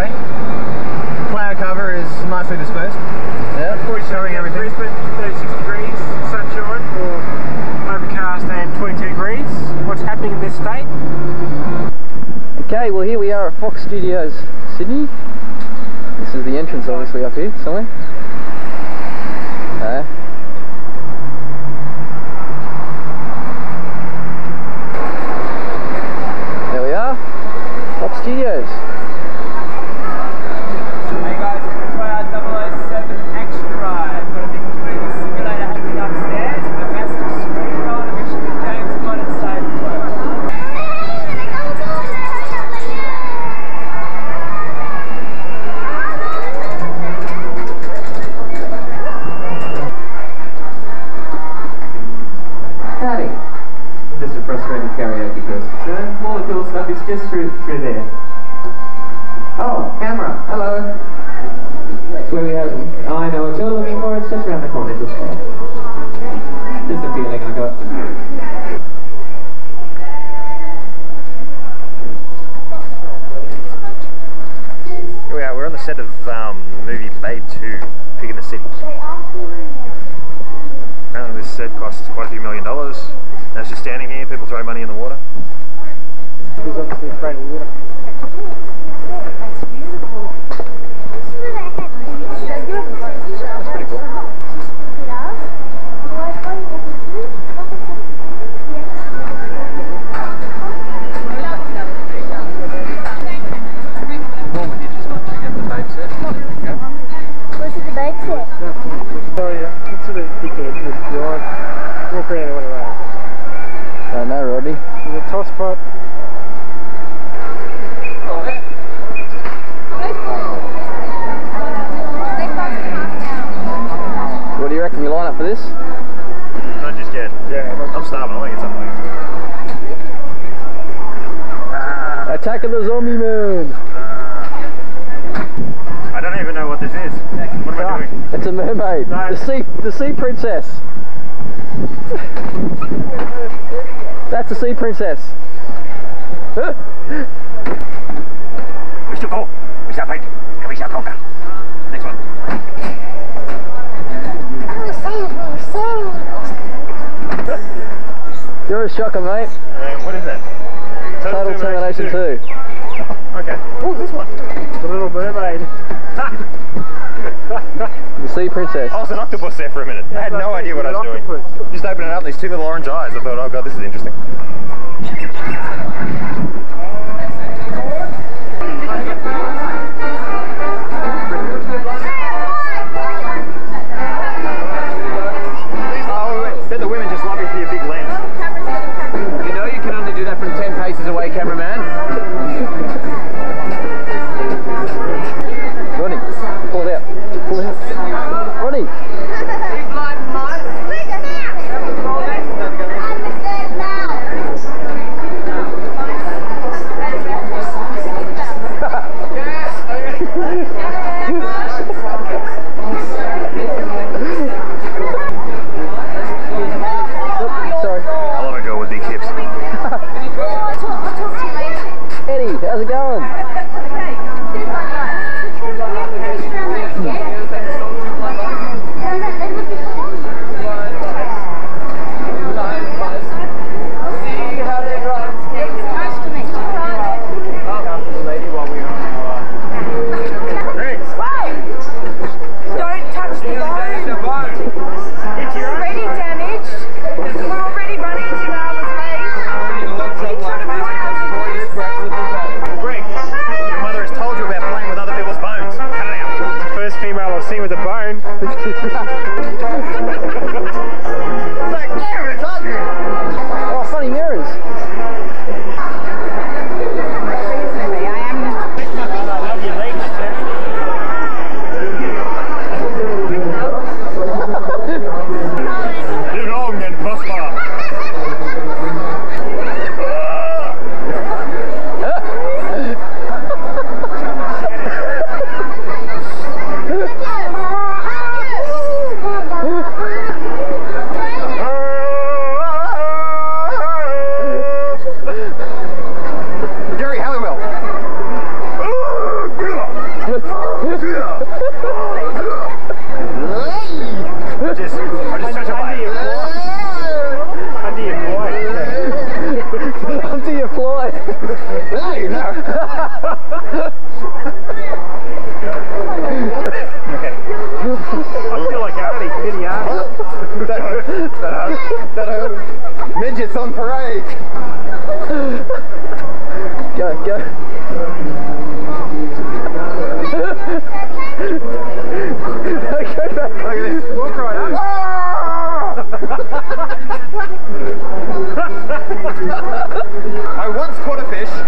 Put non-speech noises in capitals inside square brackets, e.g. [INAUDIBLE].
away. Cloud cover is nicely dispersed. Yeah, showing everything. Brisbane, 36 degrees, sunshine or overcast and 22 degrees. What's happening in this state? Okay, well here we are at Fox Studios, Sydney. This is the entrance obviously up here somewhere. Uh, karaoke. All the cool stuff is just through through there. Oh, camera. Hello. That's where we have. Oh, I know what you're looking for. It's just around the corner. Just there. Just a feeling I got. Here we are, we're on the set of um, movie Babe 2, Pig in the City. Apparently this set costs quite a few million dollars. And it's just standing here, people throw money in the water. He's obviously afraid of water. That's pretty cool. What's it the bike set? Oh yeah, it's a bit dickhead with Ryan. Walk around and want to ride. I know, Rodney. There's a toss pot. What do you reckon? You line up for this? Not just yet. Yeah, I'm starving, I want to get something. Ah. Attack of the Zombie Man! I don't even know what this is. What am I ah, doing? It's a mermaid. No. The sea, the sea princess. That's a sea princess. We should go. We shall fight. And we shall conquer. Next one. You're a shocker, mate. Um, what is that? Total Termination 2. [LAUGHS] Okay. What was this one? The Little Mermaid. The sea princess. I was an octopus there for a minute. I had no idea what I was doing. Just opening up these two little orange eyes. I thought, oh god, this is interesting. Sorry. I love a girl with big hips. Eddie, how's it going? Obrigado. there [LAUGHS] you. I feel like Artie, can you? that, that, uh, that uh, midgets on parade. go, go. go back. Look at this. Walk right up. I caught a fish.